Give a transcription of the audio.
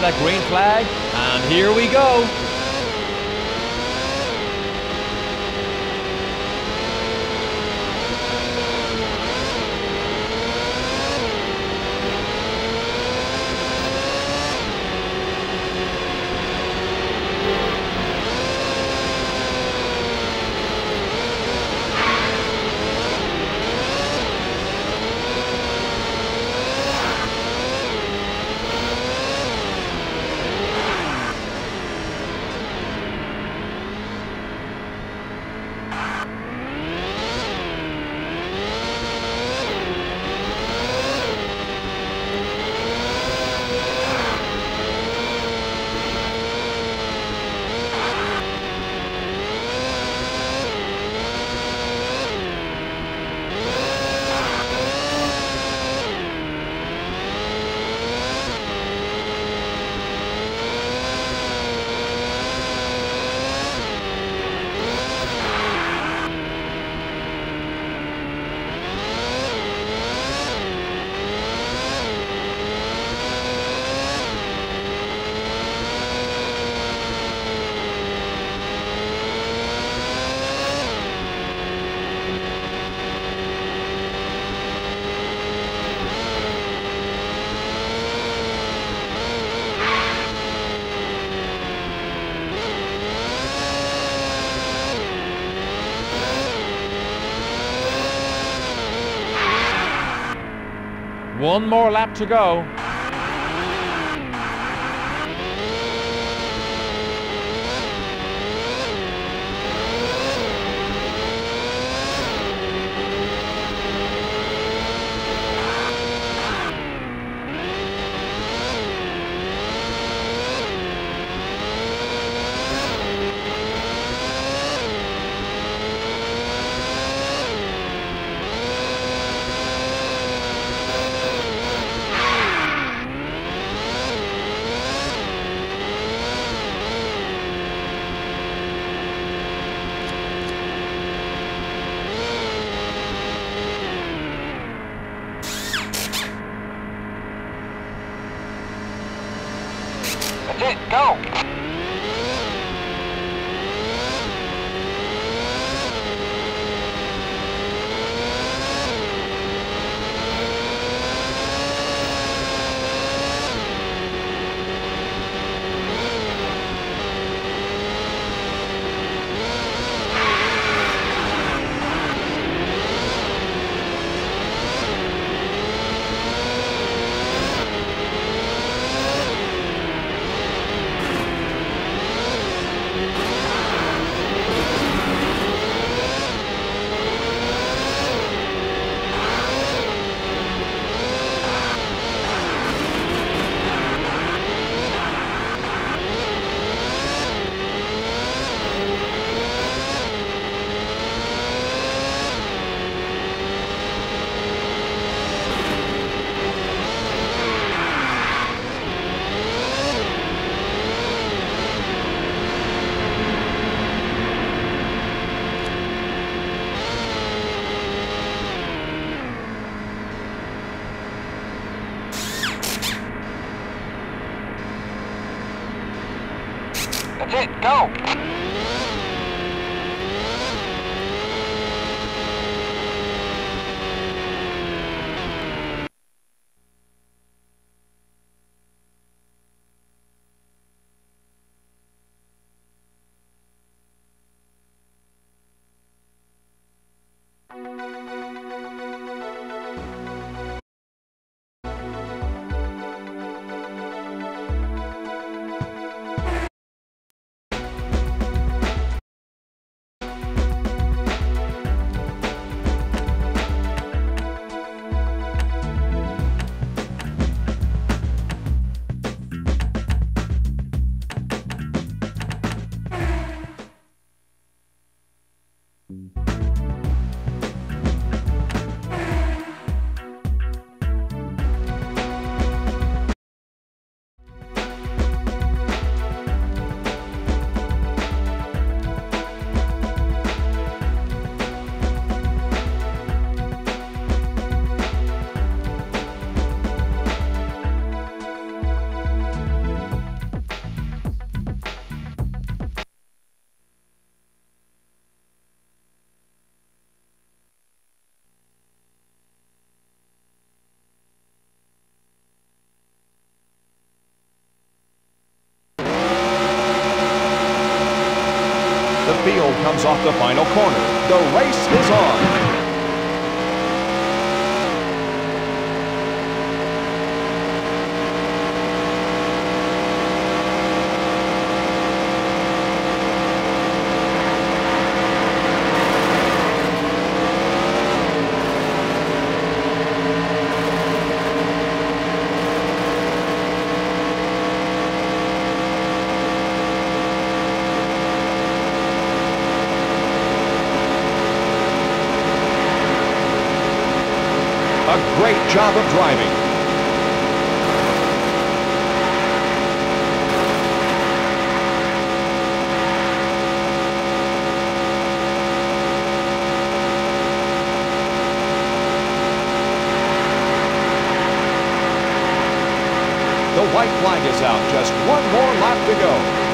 that green flag, and here we go. One more lap to go. It, go! That's it, go! The field comes off the final corner. The race is on. A great job of driving. The white flag is out. Just one more lap to go.